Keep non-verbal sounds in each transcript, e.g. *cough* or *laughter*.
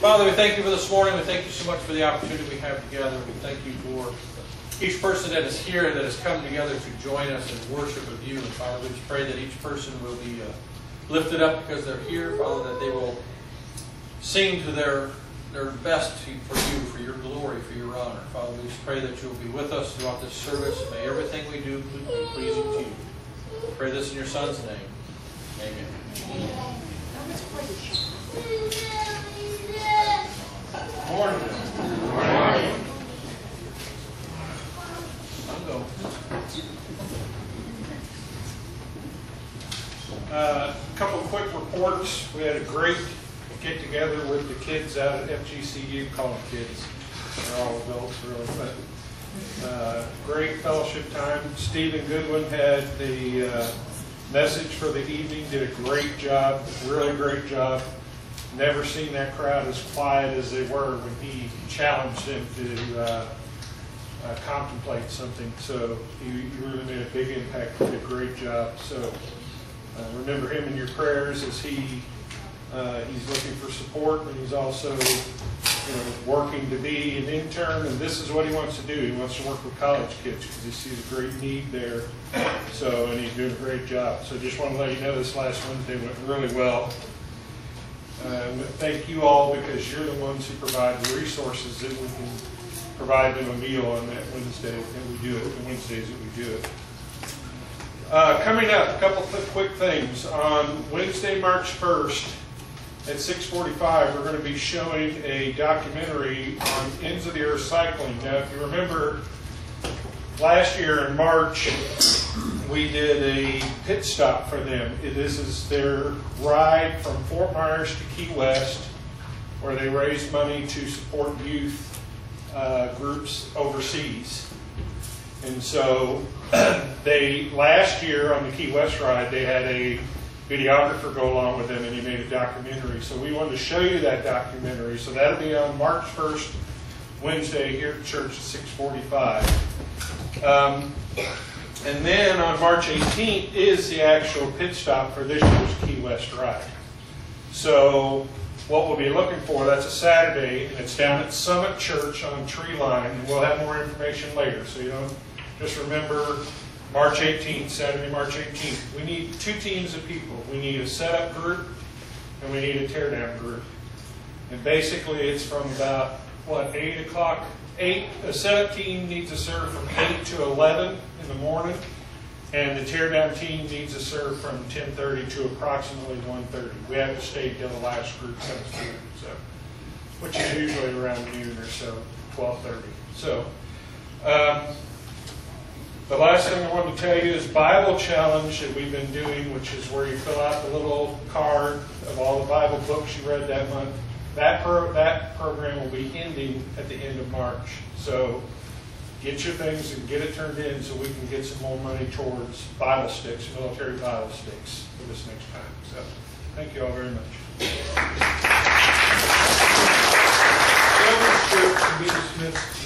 Father, we thank you for this morning. We thank you so much for the opportunity we have together. We thank you for each person that is here that has come together to join us in worship with you. And Father, we just pray that each person will be uh, lifted up because they're here, Father, that they will sing to their their best for you, for your glory, for your honor. Father, we just pray that you will be with us throughout this service. May everything we do be pleasing to you. We pray this in your Son's name. Amen. Morning. Morning. Going. Uh, A couple quick reports. We had a great get together with the kids out at FGCU, call them kids. They're all adults really, but uh, great fellowship time. Stephen Goodwin had the uh, message for the evening, did a great job, really great job. Never seen that crowd as quiet as they were when he challenged them to uh, uh, contemplate something. So he he really made a big impact, did a great job. So uh, remember him in your prayers as he uh, he's looking for support, and he's also, you know, working to be an intern, and this is what he wants to do. He wants to work with college kids because he sees a great need there. So, and he's doing a great job. So, just want to let you know this last Wednesday went really well. Um, thank you all because you're the ones who provide the resources that we can provide them a meal on that Wednesday, and we do it the Wednesdays that we do it. Uh, coming up, a couple of quick things. On Wednesday, March 1st, at 6:45, we're going to be showing a documentary on Ends of the Earth Cycling. Now, if you remember, last year in March, we did a pit stop for them. It is, is their ride from Fort Myers to Key West, where they raise money to support youth uh, groups overseas. And so *clears throat* they, last year on the Key West ride, they had a videographer go along with them and he made a documentary. So we wanted to show you that documentary. So that'll be on March 1st, Wednesday here at church at 645. Um, and then on March 18th is the actual pit stop for this year's Key West ride. So what we'll be looking for, that's a Saturday, and it's down at Summit Church on Treeline, and we'll have more information later. So you don't just remember March 18th, Saturday, March 18th. We need two teams of people. We need a setup group and we need a teardown group. And basically, it's from about what 8 o'clock. Eight. A setup team needs to serve from 8 to 11 in the morning, and the teardown team needs to serve from 10:30 to approximately 1:30. We have to stay till the last group comes through, so which is usually around noon or so, 12:30. So. Um, the last thing I want to tell you is Bible Challenge that we've been doing, which is where you fill out the little card of all the Bible books you read that month. That, pro- that program will be ending at the end of March. So get your things and get it turned in so we can get some more money towards Bible sticks, military Bible sticks for this next time. So thank you all very much. Children's can be dismissed.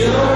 You're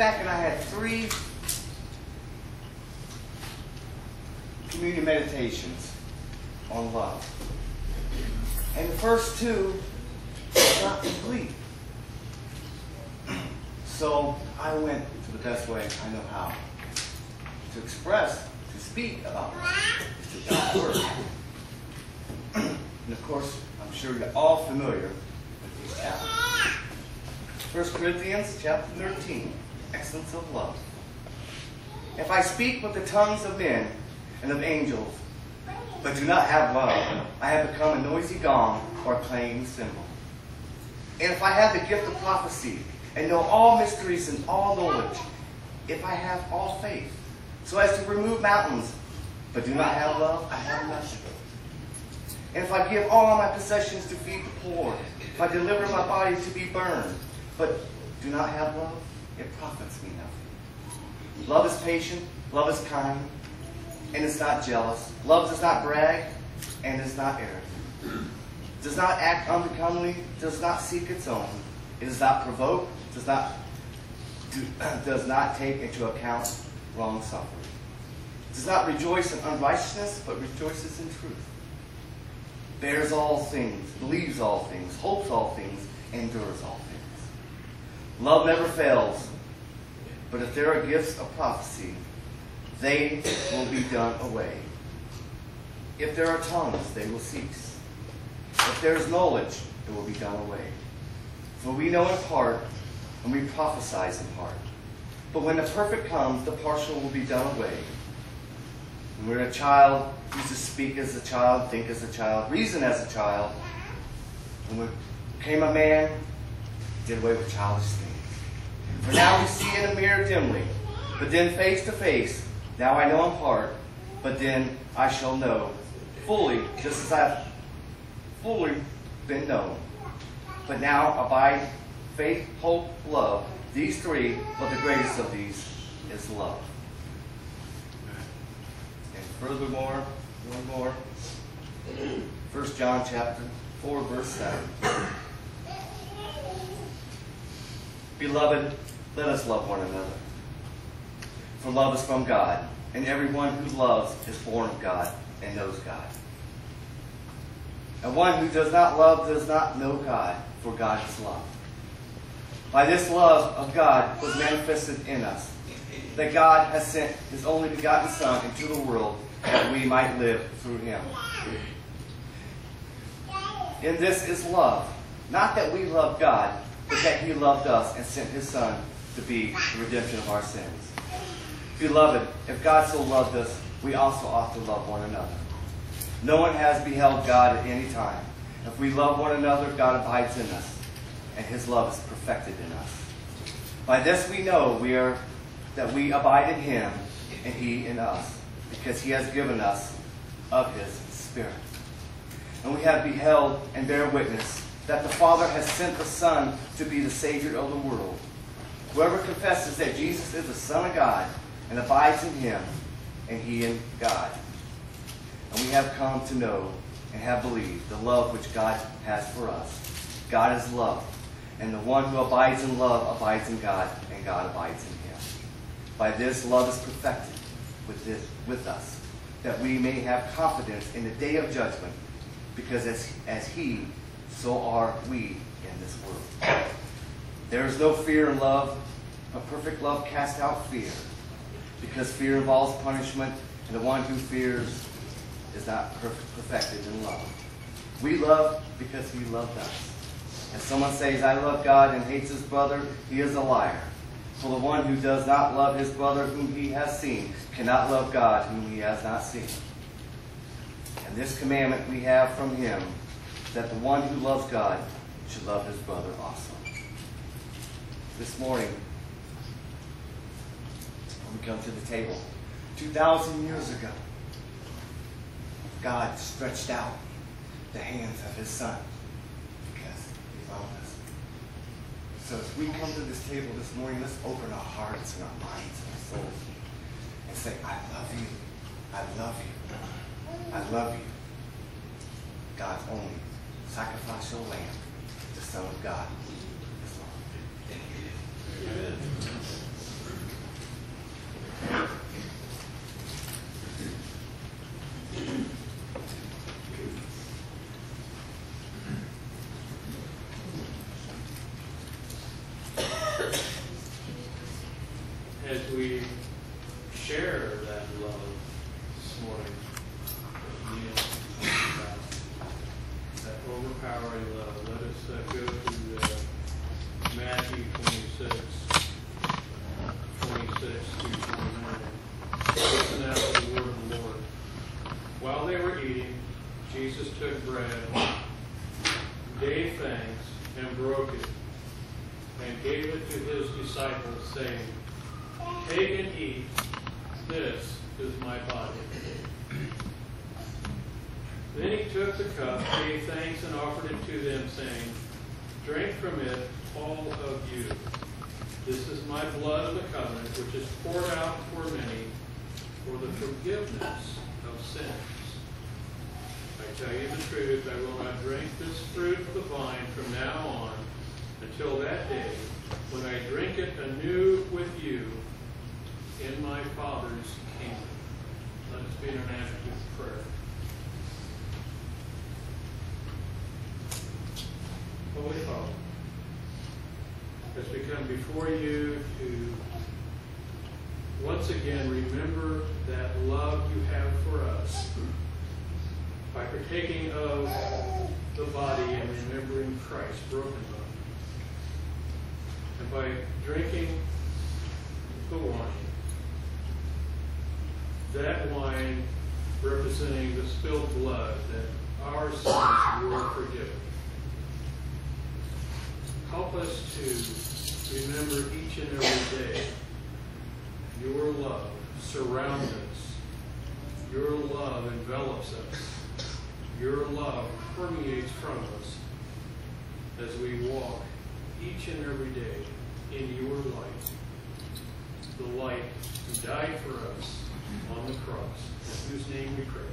back and I had three communion meditations on love. And the first two are not complete. So I went to the best way I know how to express, to speak about love, is to God's word. and of course, I'm sure you're all familiar with these chapters. 1 Corinthians chapter 13, excellence of love. If I speak with the tongues of men and of angels, but do not have love, I have become a noisy gong or a clanging cymbal. And if I have the gift of prophecy and know all mysteries and all knowledge, if I have all faith, so as to remove mountains, but do not have love, I have nothing. And if I give all my possessions to feed the poor, if I deliver my body to be burned, but do not have love, it profits me nothing. Love is patient, love is kind, and is not jealous. Love does not brag, and is not arrogant. Does not act unbecomingly, does not seek its own. It does not provoke, does not do, *clears throat* does not take into account wrong suffering. Does not rejoice in unrighteousness, but rejoices in truth. Bears all things, believes all things, hopes all things, endures all things. Love never fails, but if there are gifts of prophecy, they will be done away. If there are tongues, they will cease. If there is knowledge, it will be done away. For we know in part, and we prophesy in part. But when the perfect comes, the partial will be done away. When we were a child, used to speak as a child, think as a child, reason as a child. and When we became a man, did away with childish things. For now we see in a mirror dimly, but then face to face. Now I know in part, but then I shall know fully, just as I've fully been known. But now abide faith, hope, love. These three, but the greatest of these is love. And furthermore, one more. 1 John chapter 4, verse 7. Beloved, let us love one another. For love is from God, and everyone who loves is born of God and knows God. And one who does not love does not know God, for God is love. By this love of God was manifested in us, that God has sent his only begotten Son into the world that we might live through him. In this is love, not that we love God, but that he loved us and sent his Son to be the redemption of our sins. Beloved, if God so loved us, we also ought to love one another. No one has beheld God at any time. If we love one another, God abides in us, and his love is perfected in us. By this we know we are that we abide in him and he in us, because he has given us of his Spirit. And we have beheld and bear witness that the Father has sent the Son to be the Savior of the world. Whoever confesses that Jesus is the Son of God and abides in him, and he in God. And we have come to know and have believed the love which God has for us. God is love, and the one who abides in love abides in God, and God abides in him. By this love is perfected with, this, with us, that we may have confidence in the day of judgment, because as, as he, so are we in this world. There is no fear in love, but perfect love casts out fear, because fear involves punishment, and the one who fears is not perfected in love. We love because he loved us. If someone says, I love God and hates his brother, he is a liar. For the one who does not love his brother whom he has seen cannot love God whom he has not seen. And this commandment we have from him, that the one who loves God should love his brother also. This morning, we come to the table, 2,000 years ago, God stretched out the hands of his son because he loved us. So as we come to this table this morning, let's open our hearts and our minds and our souls and say, I love you. I love you. I love you. God's only sacrificial lamb, the Son of God. is love. as Thank you. Took the cup, gave thanks, and offered it to them, saying, Drink from it, all of you. This is my blood of the covenant, which is poured out for many for the forgiveness of sins. I tell you the truth, I will not drink this fruit of the vine from now on until that day when I drink it anew with you in my Father's kingdom. Let us be in an attitude of prayer. Holy Father, as we come before you to once again remember that love you have for us by partaking of the body and remembering Christ's broken body, and by drinking the wine, that wine representing the spilled blood, that our sins were forgiven. Help us to remember each and every day your love surrounds us. Your love envelops us. Your love permeates from us as we walk each and every day in your light. The light who died for us on the cross, in whose name we pray.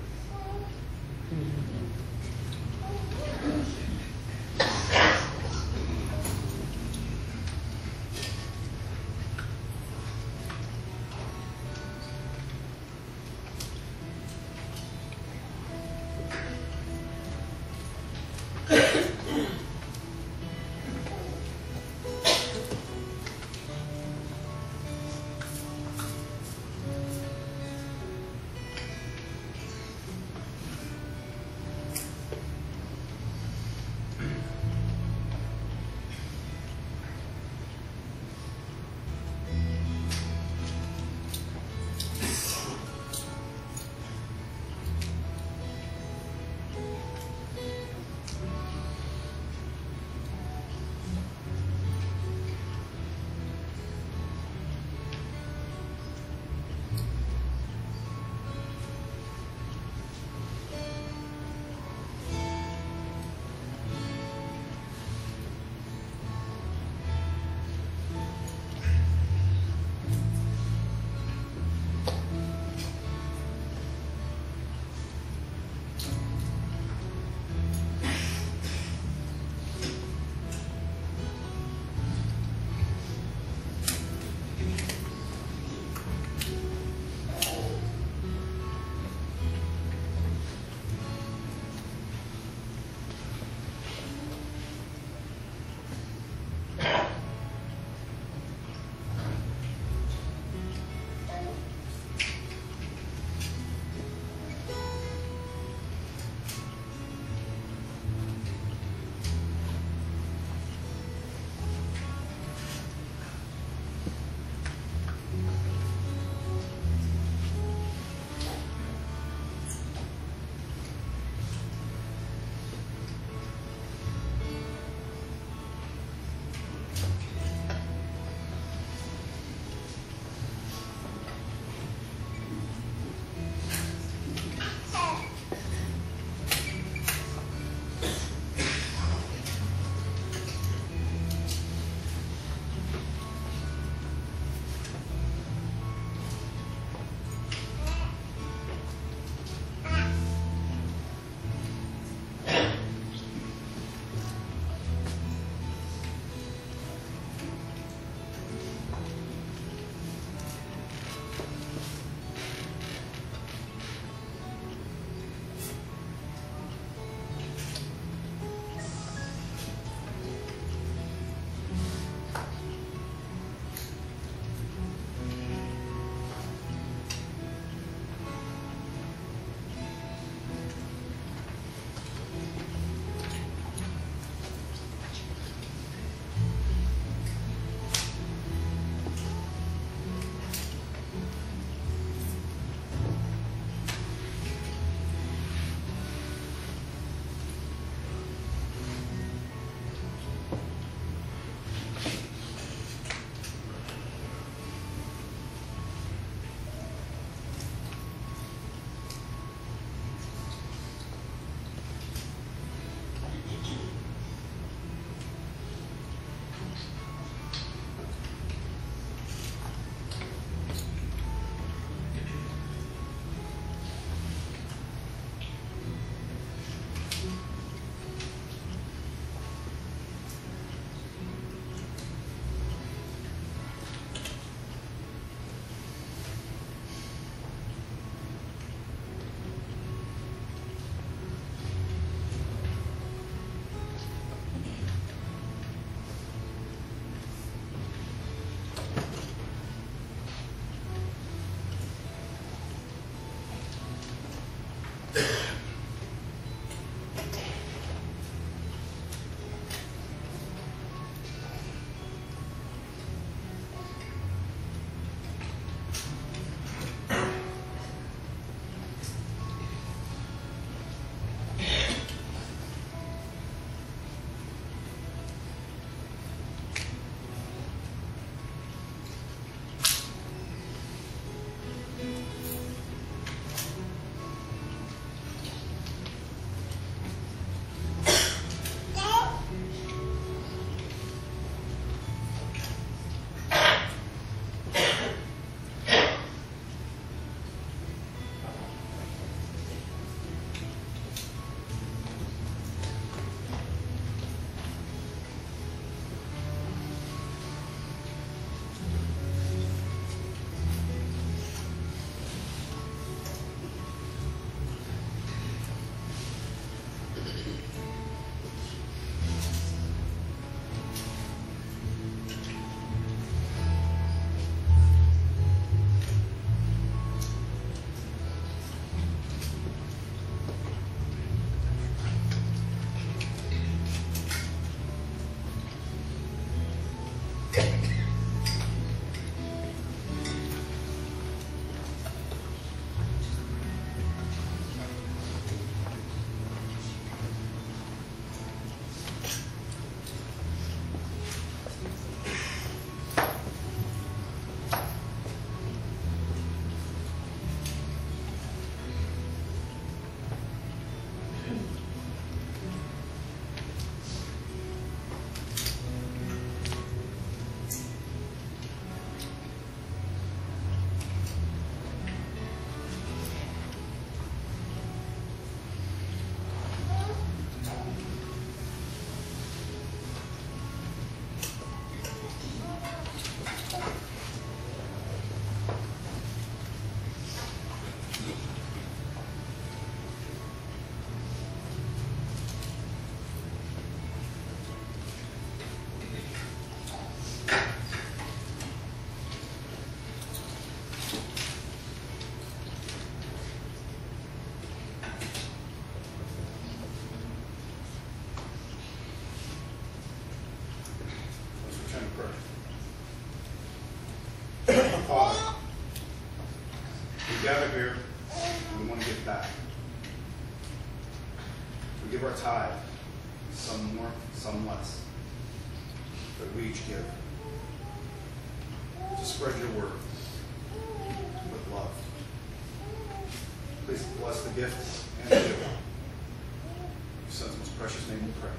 Precious name we pray.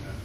Amen.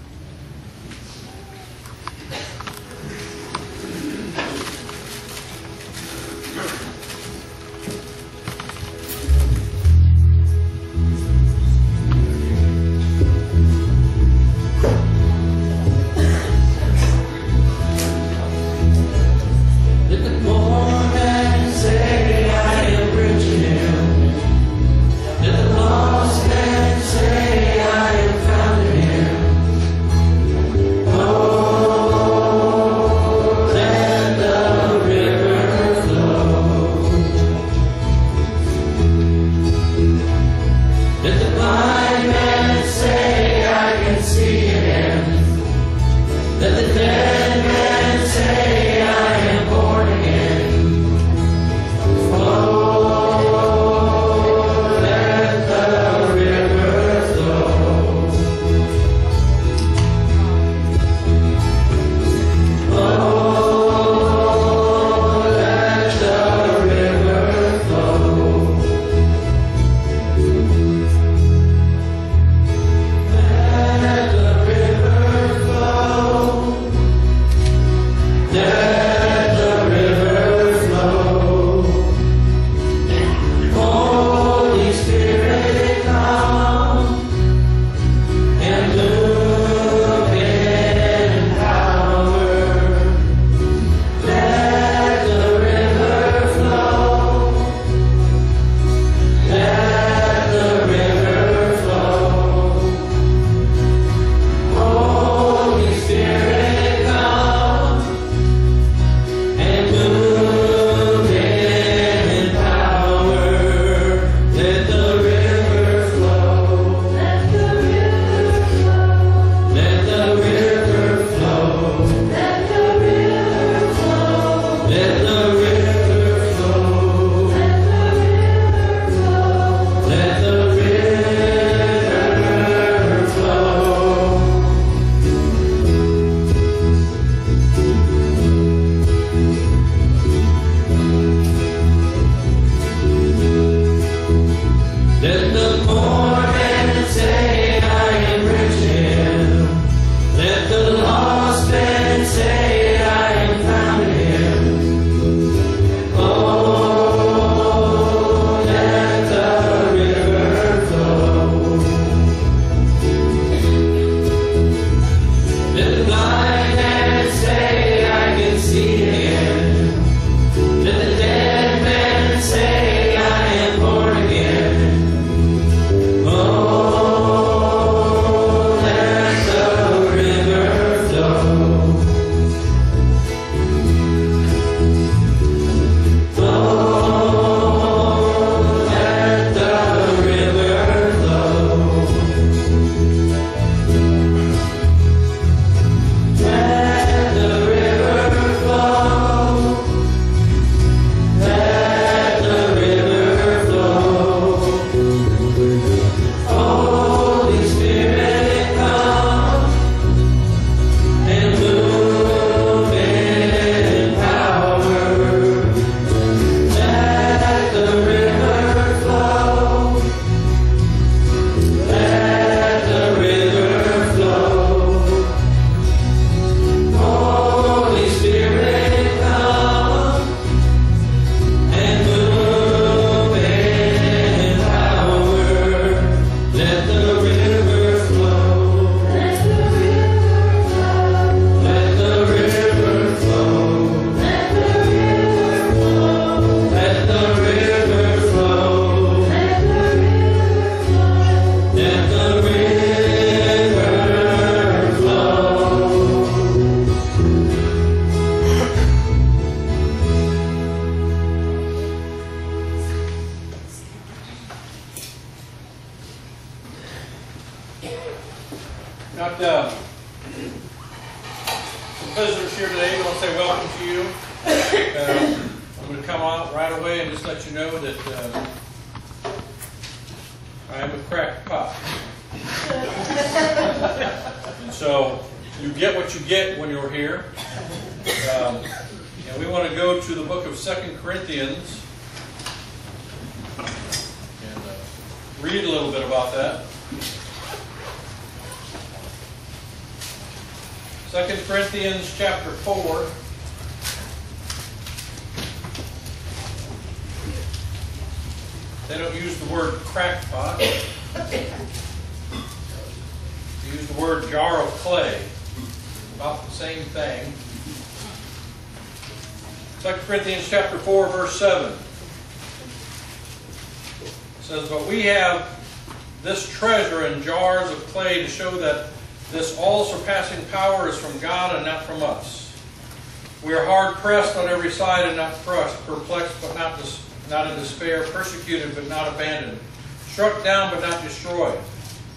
Side and not crushed, perplexed but not, dis- not in despair, persecuted but not abandoned, struck down but not destroyed.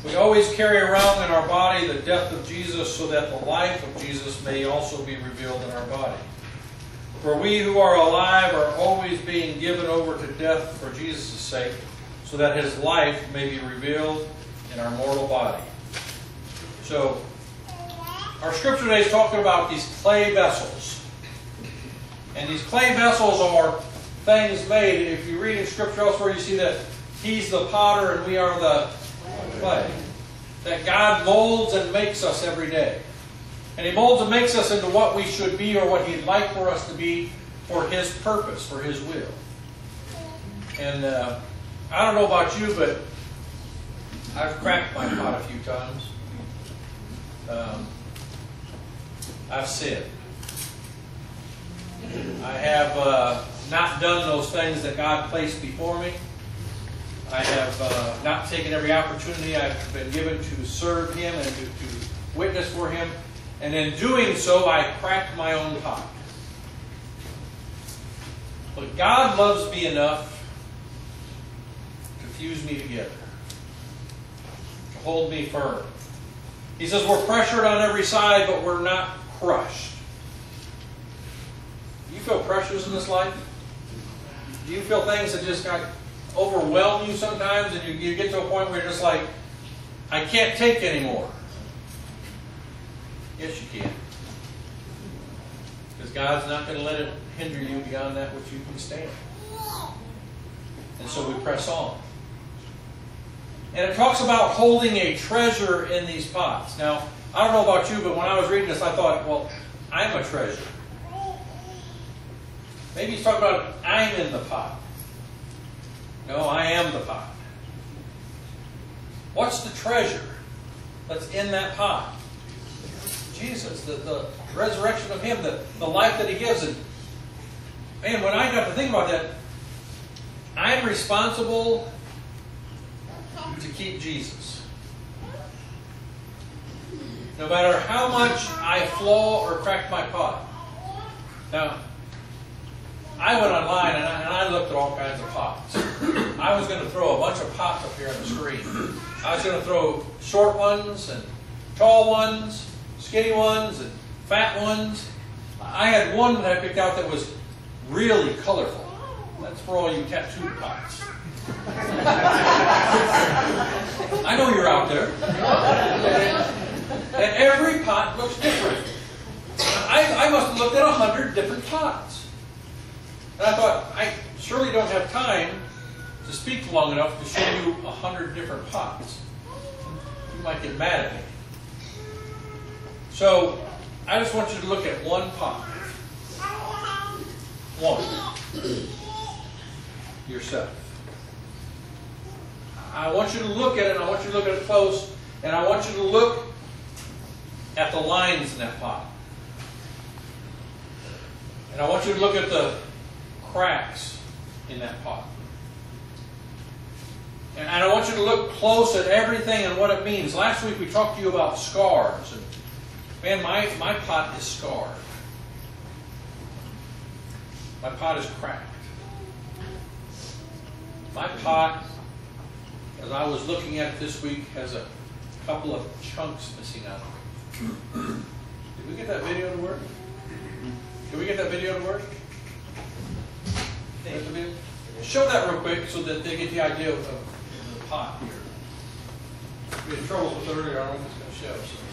We always carry around in our body the death of Jesus so that the life of Jesus may also be revealed in our body. For we who are alive are always being given over to death for Jesus' sake, so that his life may be revealed in our mortal body. So, our scripture today is talking about these clay vessels. And these clay vessels are things made. If you read in scripture elsewhere, you see that he's the potter and we are the clay. That God molds and makes us every day. And He molds and makes us into what we should be or what He'd like for us to be for His purpose, for His will. And uh, I don't know about you, but I've cracked my pot a few times. Um, I've sinned. I have uh, not done those things that God placed before me. I have uh, not taken every opportunity I've been given to serve Him and to, to witness for Him. And in doing so, I cracked my own pot. But God loves me enough to fuse me together, to hold me firm. He says we're pressured on every side, but we're not crushed. Do you feel pressures in this life? Do you feel things that just got overwhelm you sometimes and you, you get to a point where you're just like, I can't take anymore? Yes, you can. Because God's not going to let it hinder you beyond that which you can stand. And so we press on. And it talks about holding a treasure in these pots. Now, I don't know about you, but when I was reading this, I thought, well, I'm a treasure. Maybe he's talking about I'm in the pot. No, I am the pot. What's the treasure that's in that pot? Jesus, the, the resurrection of Him, the, the life that He gives. And man, when I got to think about that, I'm responsible to keep Jesus. No matter how much I flaw or crack my pot. Now, I went online and I, and I looked at all kinds of pots. I was going to throw a bunch of pots up here on the screen. I was going to throw short ones and tall ones, skinny ones, and fat ones. I had one that I picked out that was really colorful. That's for all you tattoo pots. *laughs* I know you're out there. And every pot looks different. I, I must have looked at a hundred different pots. And I thought, I surely don't have time to speak long enough to show you a hundred different pots. You might get mad at me. So, I just want you to look at one pot. One. Yourself. I want you to look at it, I want you to look at it close, and I want you to look at the lines in that pot. And I want you to look at the cracks in that pot. And I want you to look close at everything and what it means. Last week we talked to you about scars. And man, my, my pot is scarred. My pot is cracked. My pot, as I was looking at it this week, has a couple of chunks missing out of it. Did we get that video to work? Did we get that video to work? Video. Show that real quick so that they get the idea of, the pot here. We had trouble with it earlier, I don't know if it's gonna show. so.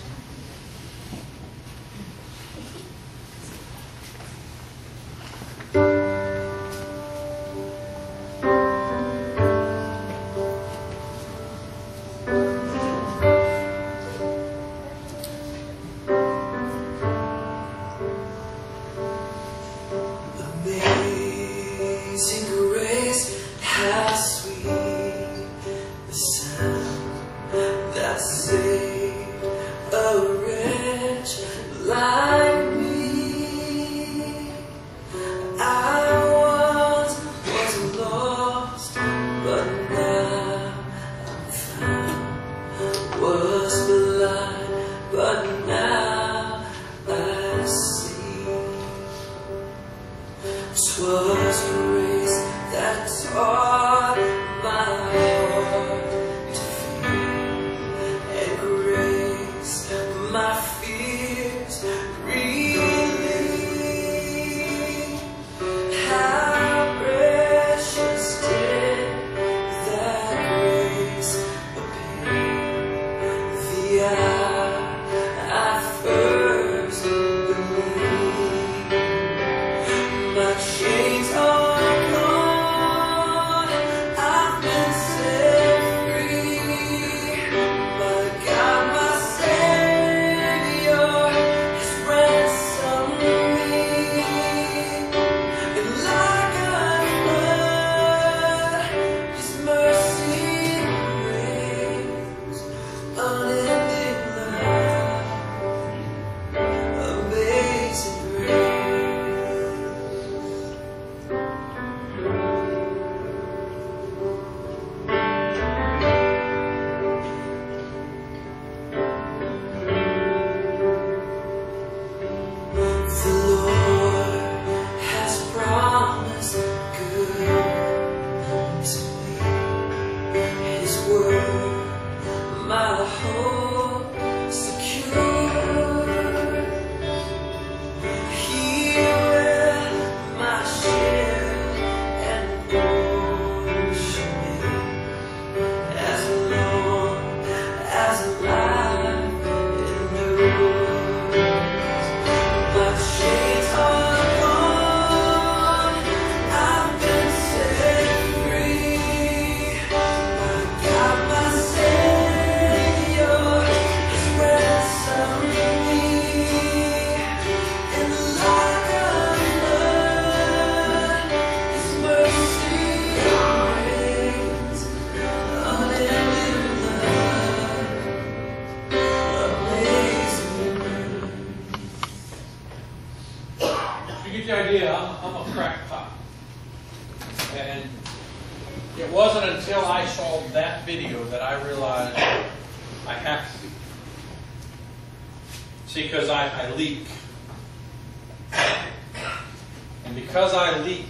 Because I leak,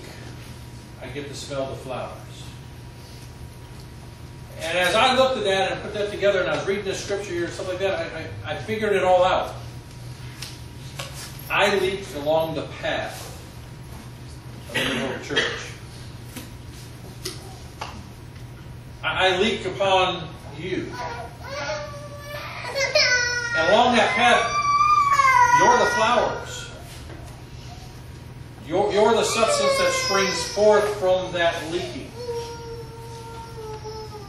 I get to smell the flowers. And as I looked at that and put that together, and I was reading this scripture here and stuff like that, I, I, I figured it all out. I leaped along the path of the Lord Church. I, I leaped upon you. And along that path, you're the flowers. You're, you're the substance that springs forth from that leaking.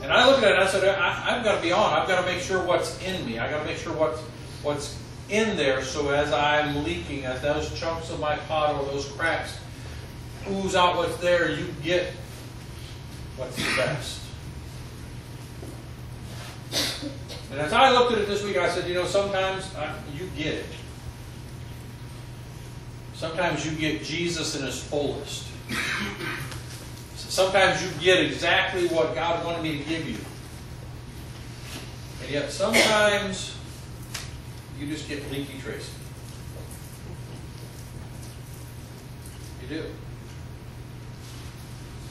And I looked at it and I said, I, I've got to be on. I've got to make sure what's in me. I've got to make sure what's, what's in there so as I'm leaking, as those chunks of my pot or those cracks ooze out what's there, you get what's the best. And as I looked at it this week, I said, you know, sometimes I, you get it. Sometimes you get Jesus in his fullest. Sometimes you get exactly what God wanted me to give you. And yet sometimes you just get leaky Tracy. You do.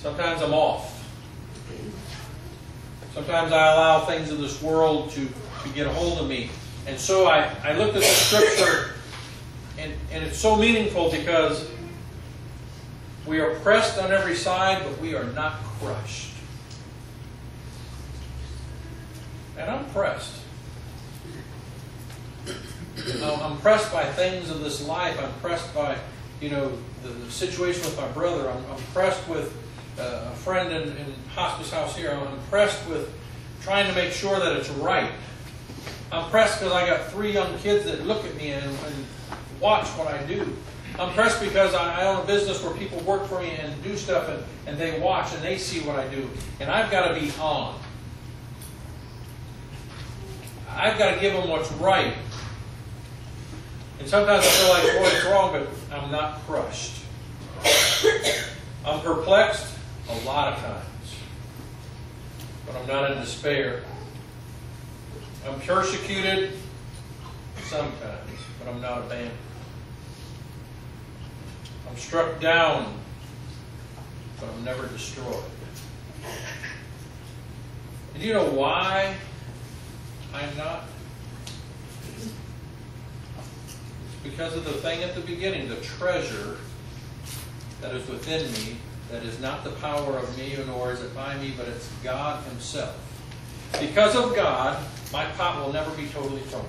Sometimes I'm off. Sometimes I allow things in this world to to get a hold of me. And so I, I looked at the scripture, and, and it's so meaningful because we are pressed on every side, but we are not crushed. And I'm pressed. I'm pressed by things of this life. I'm pressed by, you know, the, the situation with my brother. I'm, I'm pressed with uh, a friend in, in hospice house here. I'm pressed with trying to make sure that it's right. I'm pressed because I got three young kids that look at me and, and watch what I do. I'm pressed because I, I own a business where people work for me and do stuff and, and they watch and they see what I do. And I've got to be on. I've got to give them what's right. And sometimes I feel like, boy, it's wrong, but I'm not crushed. I'm perplexed a lot of times. But I'm not in despair. I'm persecuted sometimes, but I'm not abandoned. I'm struck down, but I'm never destroyed. And do you know why I'm not? It's because of the thing at the beginning, the treasure that is within me, that is not the power of me, nor is it by me, but it's God Himself. Because of God, my pot will never be totally full.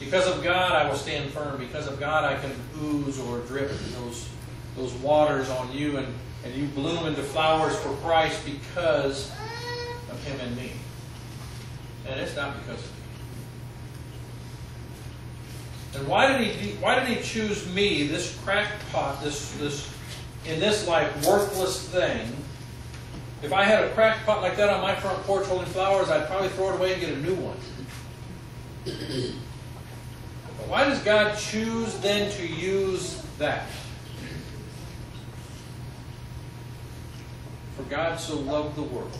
Because of God, I will stand firm. Because of God, I can ooze or drip those, those waters on you, and, and you bloom into flowers for Christ because of Him and me. And it's not because of me. And why did He why did He choose me, this crackpot, this this in this life worthless thing? If I had a crackpot like that on my front porch holding flowers, I'd probably throw it away and get a new one. But why does God choose then to use that? For God so loved the world.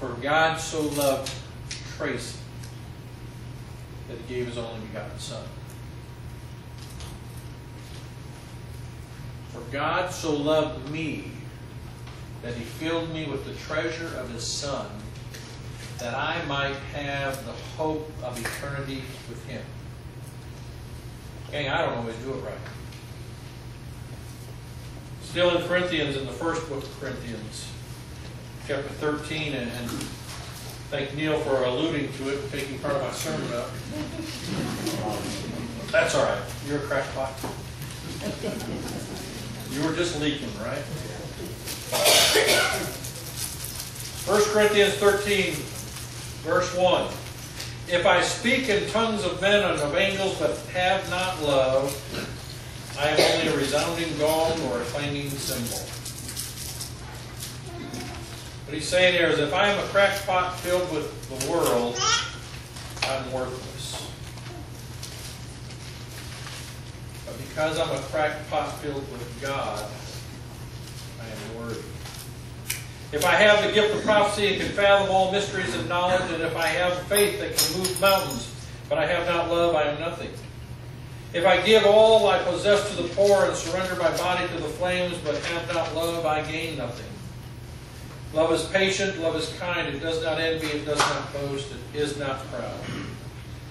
For God so loved Tracy that he gave his only begotten Son. For God so loved me that he filled me with the treasure of his Son, that I might have the hope of eternity with him. Gang, I don't always do it right. Still in Corinthians, in the first book of Corinthians, chapter 13, and, and thank Neil for alluding to it and taking part of my sermon up. That's all right. You're a crackpot. You were just leaking, right? 1 Corinthians 13, verse 1. If I speak in tongues of men and of angels, but have not love, I am only a resounding gong or a clanging cymbal. What he's saying here is if I am a crackpot filled with the world, I'm worthless. But because I'm a crackpot filled with God, I am worthy. If I have the gift of prophecy and can fathom all mysteries of knowledge, and if I have faith that can move mountains, but I have not love, I am nothing. If I give all I possess to the poor and surrender my body to the flames, but have not love, I gain nothing. Love is patient, love is kind, it does not envy, it does not boast, it is not proud.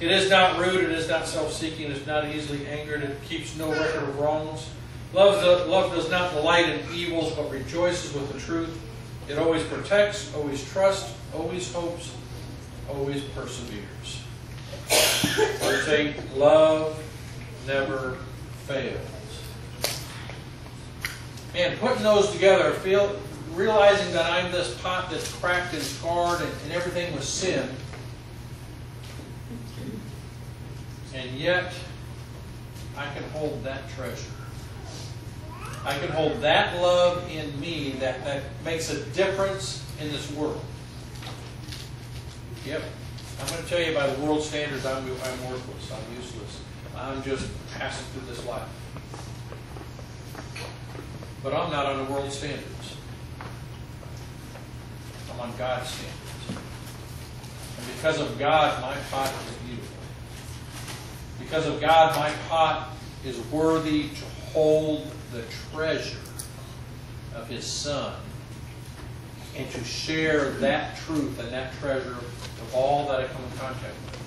It is not rude, it is not self-seeking, it is not easily angered, it keeps no record of wrongs. Love, love does not delight in evils, but rejoices with the truth. It always protects, always trusts, always hopes, always perseveres. Verse 8, love never fails. Man, putting those together, feel, realizing that I'm this pot that's cracked and scarred and, and everything was sin, and yet I can hold that treasure. I can hold that love in me that, that makes a difference in this world. Yep. I'm going to tell you by the world standards, I'm, I'm worthless. I'm useless. I'm just passing through this life. But I'm not on the world standards. I'm on God's standards. And because of God, my pot is beautiful. Because of God, my pot is worthy to hold the treasure of His Son and to share that truth and that treasure with all that I come in contact with.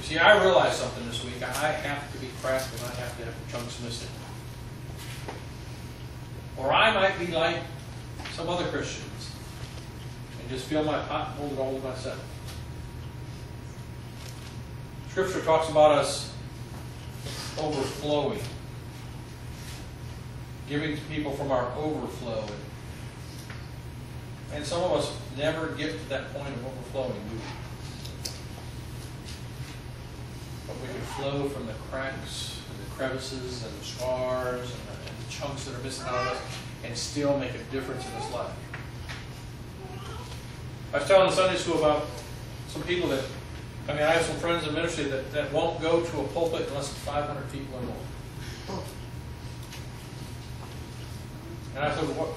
You see, I realized something this week. I have to be cracked and I have to have chunks missing. Or I might be like some other Christians and just fill my pot and hold it all to myself. Scripture talks about us overflowing, giving to people from our overflow. And some of us never get to that point of overflowing. We- But we can flow from the cracks and the crevices and the scars and the, and the chunks that are missing out of us and still make a difference in this life. I was telling the Sunday school about some people that, I mean, I have some friends in ministry that, that won't go to a pulpit unless it's 500 people or more. And I said, what,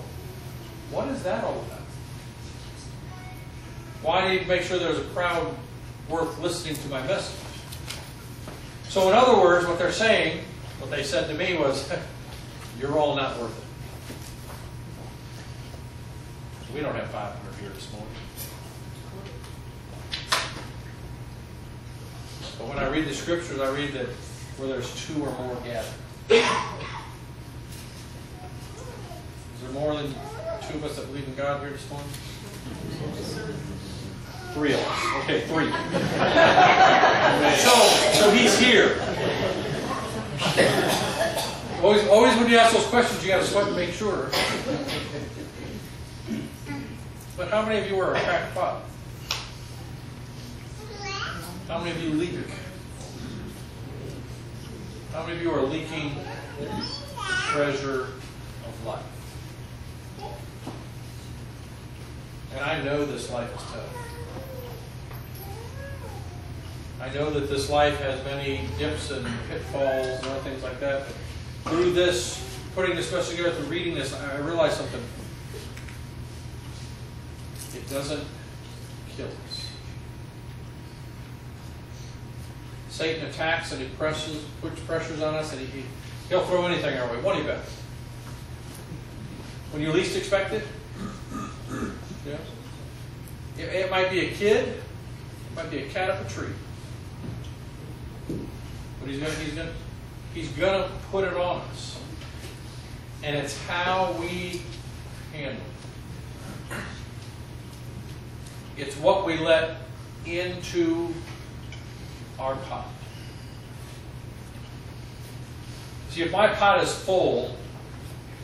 what is that all about? Why do you make sure there's a crowd worth listening to my message? So, in other words, what they're saying, what they said to me was, *laughs* you're all not worth it. We don't have 500 here this morning. But when I read the scriptures, I read that where there's two or more gathered. Is there more than two of us that believe in God here this morning? Three of us. Okay, three. So, so he's here. Always, always when you ask those questions, you got to sweat and make sure. But how many of you are a cracked pot? How many of you leak? How many of you are leaking treasure of life? And I know this life is tough. I know that this life has many dips and pitfalls and other things like that. But through this, putting this message together, through reading this, I realized something. It doesn't kill us. Satan attacks and he presses, puts pressures on us, and he, he'll throw anything our way. What do you bet? When you least expect it? Yeah. It, it might be a kid, it might be a cat up a tree. But he's gonna, he's gonna, he's gonna put it on us. And it's how we handle it. It's what we let into our pot. See, if my pot is full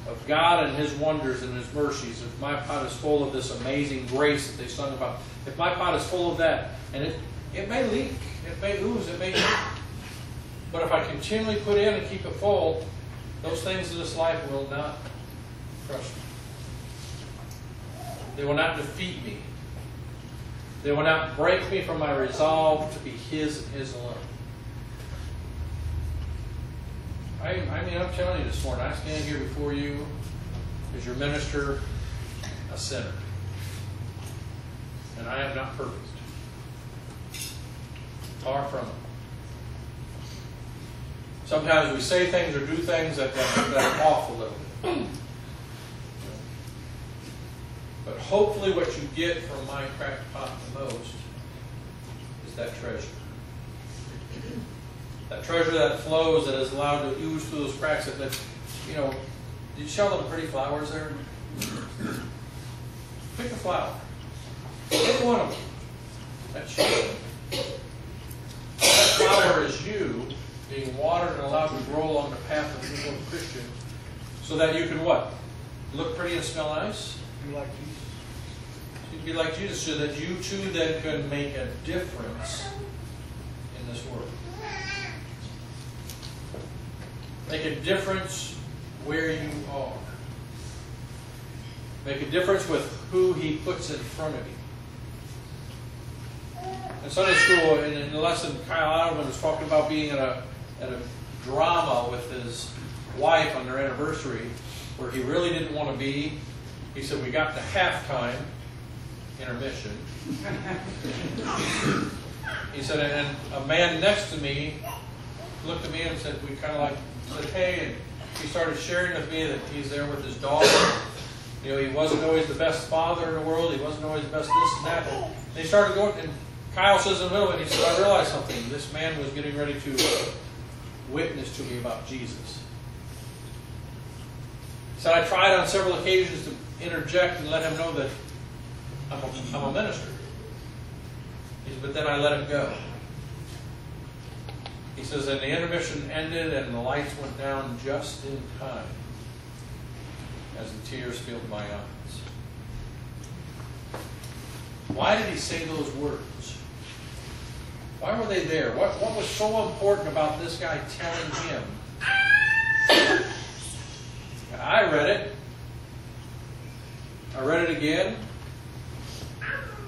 of God and His wonders and His mercies, if my pot is full of this amazing grace that they sung about, if my pot is full of that, and it, it may leak, it may ooze, it may. leak, But if I continually put in and keep it full, those things of this life will not crush me. They will not defeat me. They will not break me from my resolve to be His and His alone. I, I mean, I'm telling you this morning, I stand here before you as your minister, a sinner. And I am not perfect. Far from it. Sometimes we say things or do things that, that, that are off a little bit. But hopefully, what you get from my cracked pot the most is that treasure. That treasure that flows, that is allowed to ooze through those cracks. That, that you know, did you see all the pretty flowers there? Pick a flower. Pick one of them. That's you. That flower is you being watered and allowed to grow along the path of a Christian so that you can what? Look pretty and smell nice? You like Jesus? Be like Jesus so that you too then can make a difference in this world. Make a difference where you are. Make a difference with who He puts in front of you. In Sunday school, in, the lesson, Kyle Idleman was talking about being at a, at a drama with his wife on their anniversary where he really didn't want to be. He said, We got to halftime, intermission. he said, and a man next to me looked at me and said, We kind of like said, Hey, and he started sharing with me that he's there with his daughter. You know, he wasn't always the best father in the world. He wasn't always the best this and that. And they started going, and Kyle says in the middle, and he said, I realized something. This man was getting ready to witness to me about Jesus. He said, I tried on several occasions to interject and let him know that I'm a, I'm a minister. He said, but then I let him go. He says, and the intermission ended and the lights went down just in time as the tears filled my eyes. Why did he say those words? Why were they there? What, what was so important about this guy telling him? I read it. I read it again.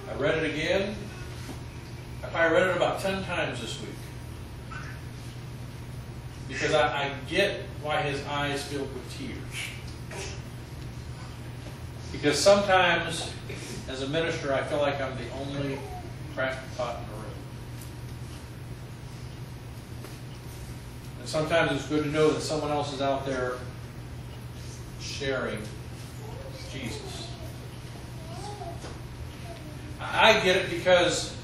I read it again. I probably read it about 10 times this week. Because I, I get why his eyes filled with tears. Because sometimes, as a minister, I feel like I'm the only cracked pot in the room. And sometimes it's good to know that someone else is out there sharing Jesus. I get it because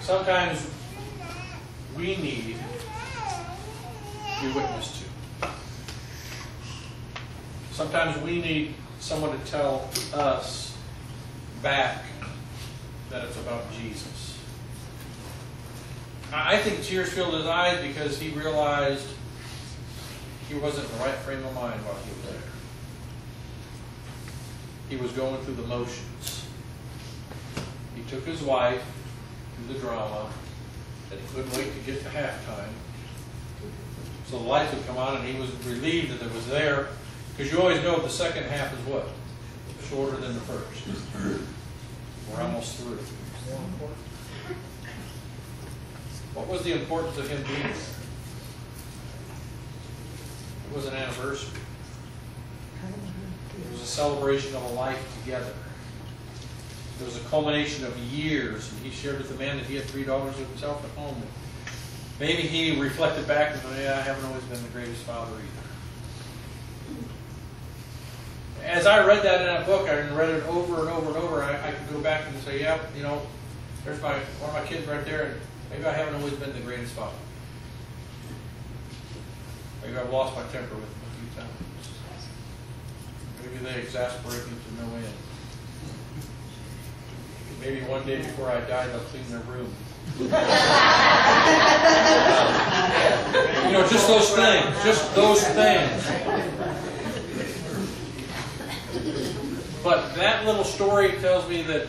sometimes we need to be witnessed to. Sometimes we need someone to tell us back that it's about Jesus. I I think tears filled his eyes because he realized he wasn't in the right frame of mind while he was there. He was going through the motions. He took his wife through the drama, and he couldn't wait to get to halftime. So the lights would come on, and he was relieved that it was there, because you always know the second half is what? Shorter than the first. We're almost through. What was the importance of him being there? It was an anniversary. It was a celebration of a life together. It was a culmination of years, and he shared with the man that he had three daughters of himself at home. And Maybe he reflected back and said, yeah, I haven't always been the greatest father either. As I read that in that book, I read it over and over and over, I, I could go back and say, yeah, you know, there's my one of my kids right there, and maybe I haven't always been the greatest father. Maybe I've lost my temper with them a few times. Maybe they exasperate me to no end. Maybe one day before I die, they'll clean their room. you know, just those things. Just those things. But that little story tells me that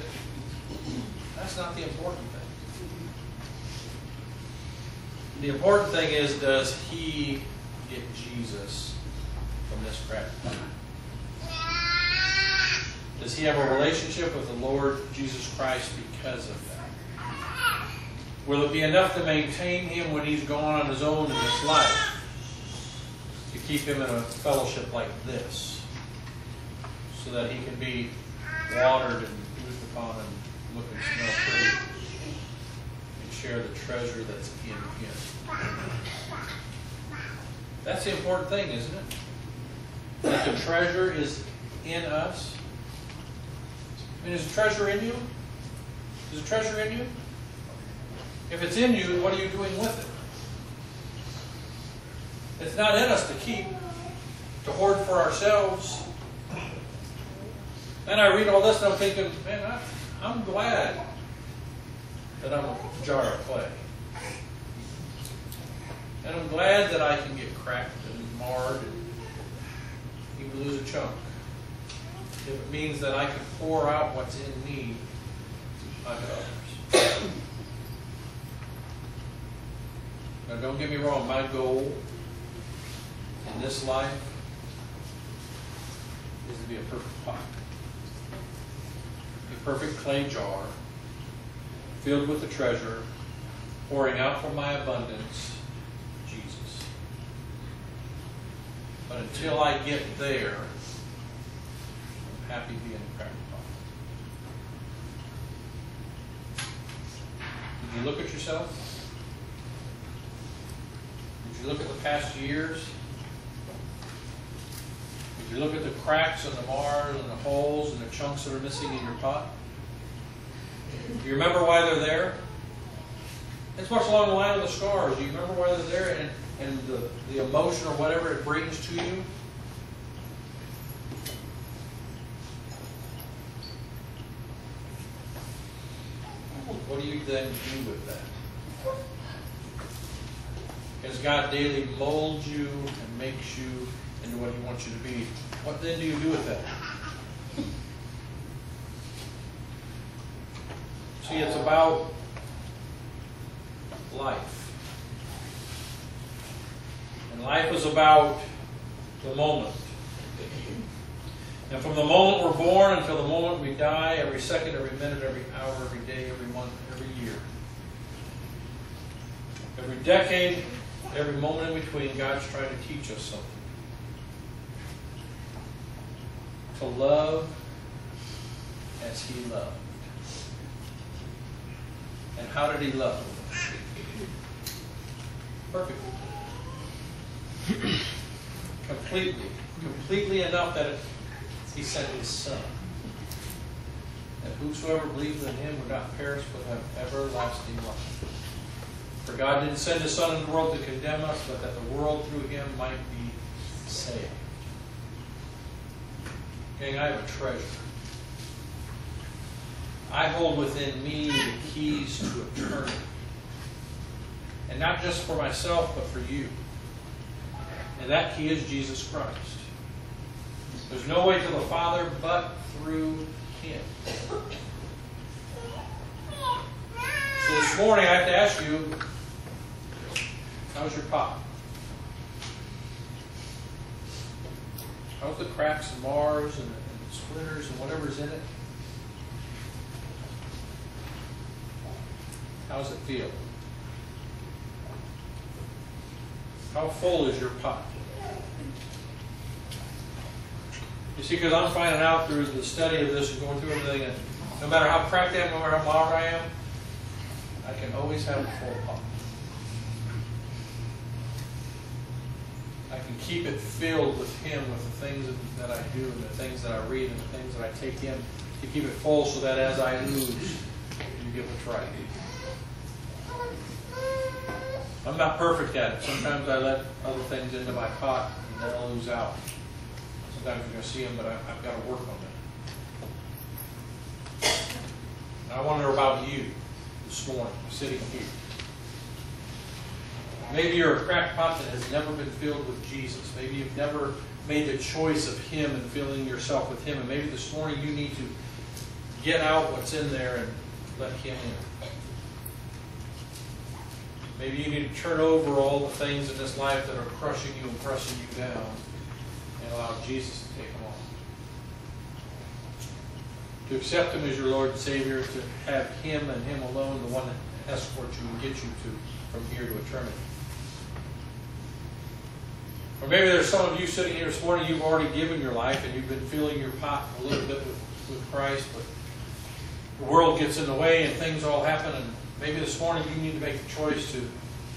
that's not the important thing. The important thing is, does he get Jesus from this crap? Does he have a relationship with the Lord Jesus Christ because of that? Will it be enough to maintain him when he's gone on his own in this life? To keep him in a fellowship like this? So that he can be watered and used upon and look and smell pretty and share the treasure that's in him. That's the important thing, isn't it? That the treasure is in us. Mean, is treasure in you? Is the treasure in you? If it's in you, what are you doing with it? It's not in us to keep, to hoard for ourselves. And I read all this and I'm thinking, man, I, I'm glad that I'm a jar of clay. And I'm glad that I can get cracked and marred and even lose a chunk. It means that I can pour out what's in me onto others. Now, don't get me wrong, my goal in this life is to be a perfect pot. A perfect clay jar filled with the treasure, pouring out from my abundance, Jesus. But until I get there, Happy being a cracked pot. Did you look at yourself? Did you look at the past years? Did you look at the cracks and the mars and the holes and the chunks that are missing in your pot. Do you remember why they're there? It's much along the line of the scars. Do you remember why they're there and, and the, the emotion or whatever it brings to you? What do you then do with that? As God daily molds you and makes you into what He wants you to be, what then do you do with that? See, it's about life. And life is about the moment. And from the moment we're born until the moment we die, every second, every minute, every hour, every day, every month, every year, every decade, every moment in between, God's trying to teach us something. To love as He loved. And how did He love? Perfectly. *clears throat* completely. Completely enough that it, He sent His Son. That whosoever believes in Him would not perish but have everlasting life. For God didn't send His Son into the world to condemn us, but that the world through Him might be saved. Gang, I have a treasure. I hold within me the keys to eternity. And not just for myself, but for you. And that key is Jesus Christ. There's no way to the Father but through Him. So this morning I have to ask you, how's your pot? How's the cracks and mars and, and splinters and whatever's in it? How does it feel? How full is your pot? You see, because I'm finding out through the study of this and going through everything, and no matter how cracked I am, no matter how marred I am, I can always have a full pot. I can keep it filled with Him, with the things that I do, and the things that I read, and the things that I take in, to keep it full so that as I lose, you get what's right. I'm not perfect at it. Sometimes I let other things into my pot and then I'll lose out. Sometimes you're going to see them, but I, I've got to work on that. And I wonder about you this morning, sitting here. Maybe you're a cracked pot that has never been filled with Jesus. Maybe you've never made the choice of Him and filling yourself with Him. And maybe this morning you need to get out what's in there and let Him in. Maybe you need to turn over all the things in this life that are crushing you and pressing you down and allow Jesus to take them on. To accept Him as your Lord and Savior, to have Him and Him alone, the one that escorts you and gets you to from here to eternity. Or maybe there's some of you sitting here this morning, you've already given your life and you've been filling your pot a little bit with, with Christ, but the world gets in the way and things all happen and Maybe this morning you need to make a choice to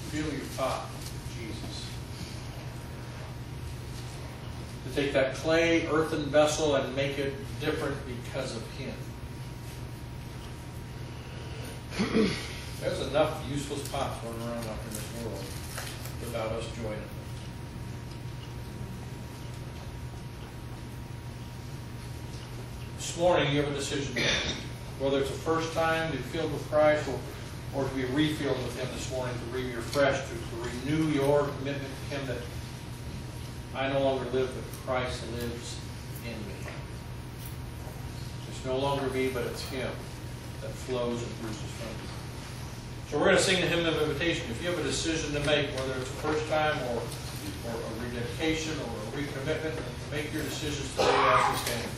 fill your pot with Jesus. To take that clay, earthen vessel and make it different because of Him. *clears throat* There's enough useless pots running around out in this world without us joining them. This morning you have a decision to make. Whether it's the first time to be filled with Christ or or to be refilled with Him this morning, to be refreshed, to, to renew your commitment to Him that I no longer live, but Christ lives in me. It's no longer me, but it's Him that flows and produces from me. So we're going to sing the hymn of invitation. If you have a decision to make, whether it's the first time or, or a rededication or a recommitment, make your decisions today as we stand.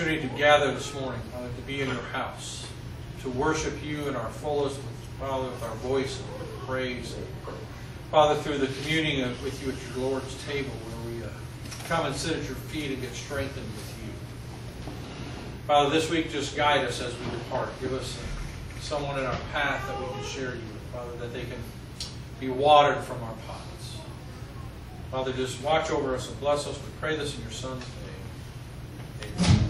Opportunity to gather this morning, Father, to be in your house, to worship you in our fullest, Father, with our voice and praise. Father, through the communing of, with you at your Lord's table, where we uh, come and sit at your feet and get strengthened with you. Father, this week just guide us as we depart. Give us uh, someone in our path that we can share you with, Father, that they can be watered from our pots. Father, just watch over us and bless us. We pray this in your Son's name. Amen.